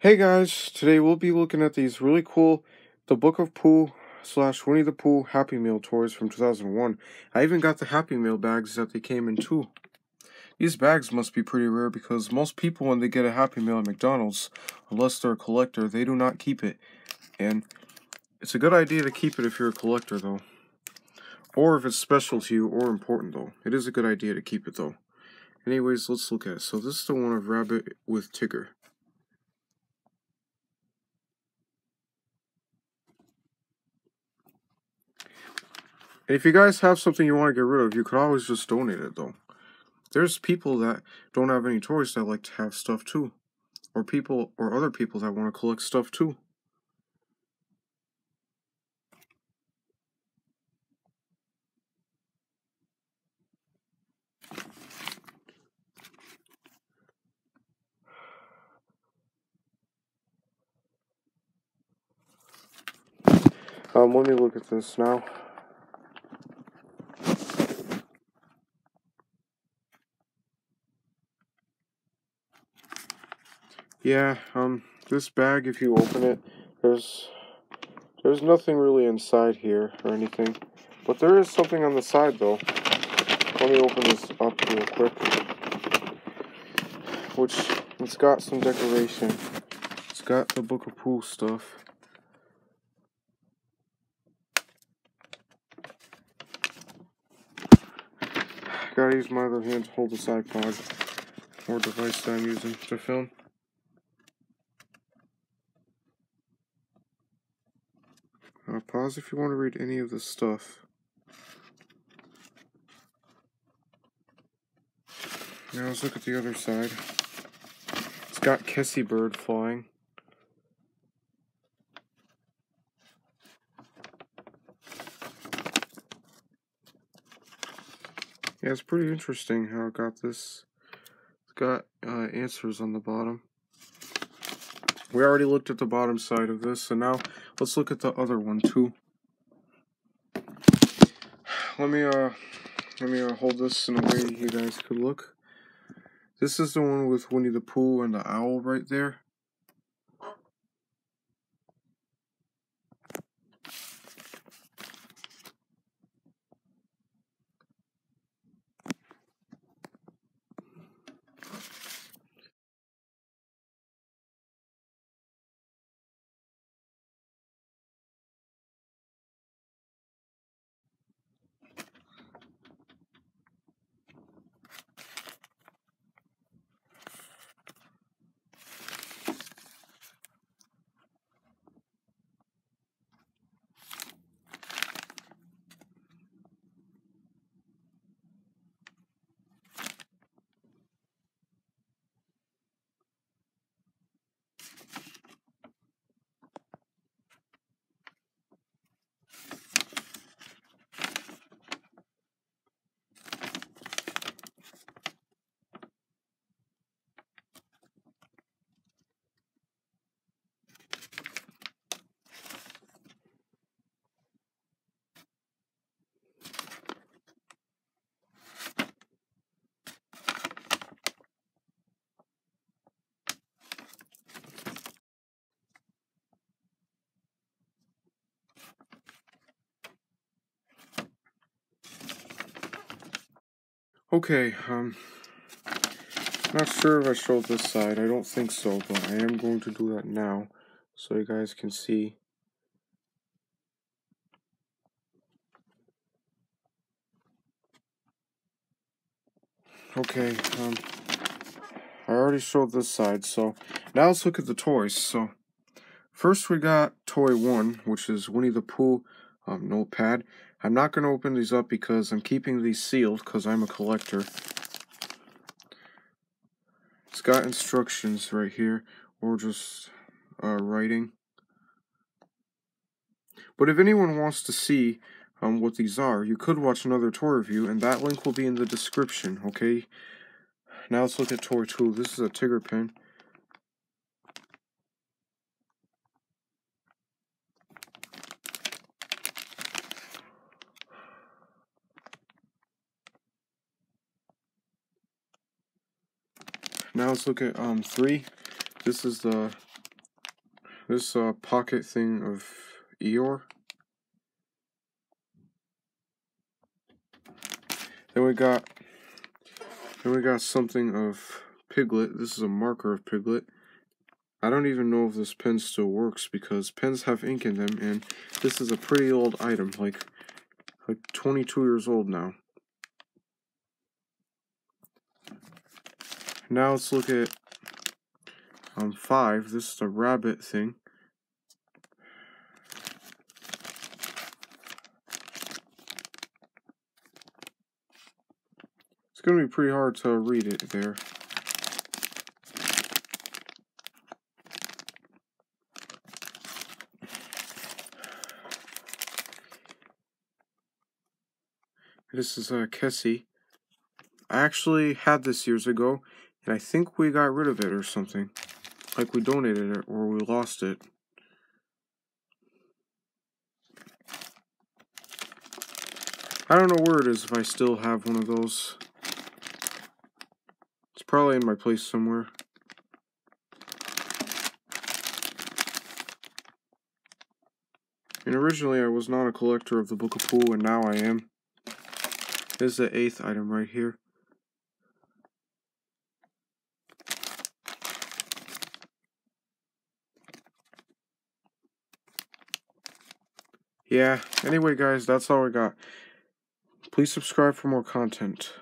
Hey guys, today we'll be looking at these really cool The Book of Pooh slash Winnie the Pooh Happy Meal toys from 2001. I even got the Happy Meal bags that they came in too. These bags must be pretty rare because most people when they get a Happy Meal at McDonald's, unless they're a collector, they do not keep it. And it's a good idea to keep it if you're a collector though. Or if it's special to you or important though. It is a good idea to keep it though. Anyways, let's look at it. So this is the one of Rabbit with Tigger. If you guys have something you want to get rid of, you could always just donate it, though. There's people that don't have any toys that like to have stuff, too. Or people, or other people that want to collect stuff, too. Um, let me look at this now. Yeah, um, this bag, if you open it, there's, there's nothing really inside here or anything. But there is something on the side, though. Let me open this up real quick. Which, it's got some decoration. It's got the Book of Pooh stuff. Gotta use my other hand to hold this iPod or device that I'm using to film. Pause if you want to read any of this stuff. Now let's look at the other side. It's got Kissy Bird flying. Yeah, it's pretty interesting how it got this. It's got uh, answers on the bottom. We already looked at the bottom side of this, so now let's look at the other one too. Let me uh let me uh, hold this in a way you guys could look. This is the one with Winnie the Pooh and the owl right there. Okay, um, not sure if I showed this side. I don't think so, but I am going to do that now so you guys can see. Okay, um, I already showed this side, so now let's look at the toys. So, first we got toy one, which is Winnie the Pooh um, notepad. I'm not going to open these up because I'm keeping these sealed because I'm a collector. It's got instructions right here or just uh, writing. But if anyone wants to see um, what these are, you could watch another toy review and that link will be in the description, okay? Now let's look at toy 2. This is a Tigger pen. Now let's look at um three. This is the this uh, pocket thing of Eeyore. Then we got then we got something of Piglet. This is a marker of Piglet. I don't even know if this pen still works because pens have ink in them and this is a pretty old item, like like 22 years old now. Now let's look at um, 5. This is a rabbit thing. It's going to be pretty hard to read it there. This is uh, Kessie. I actually had this years ago, and I think we got rid of it or something. Like we donated it or we lost it. I don't know where it is if I still have one of those. It's probably in my place somewhere. And originally I was not a collector of the Book of Pooh, and now I am. This is the eighth item right here. Yeah, anyway guys, that's all I got. Please subscribe for more content.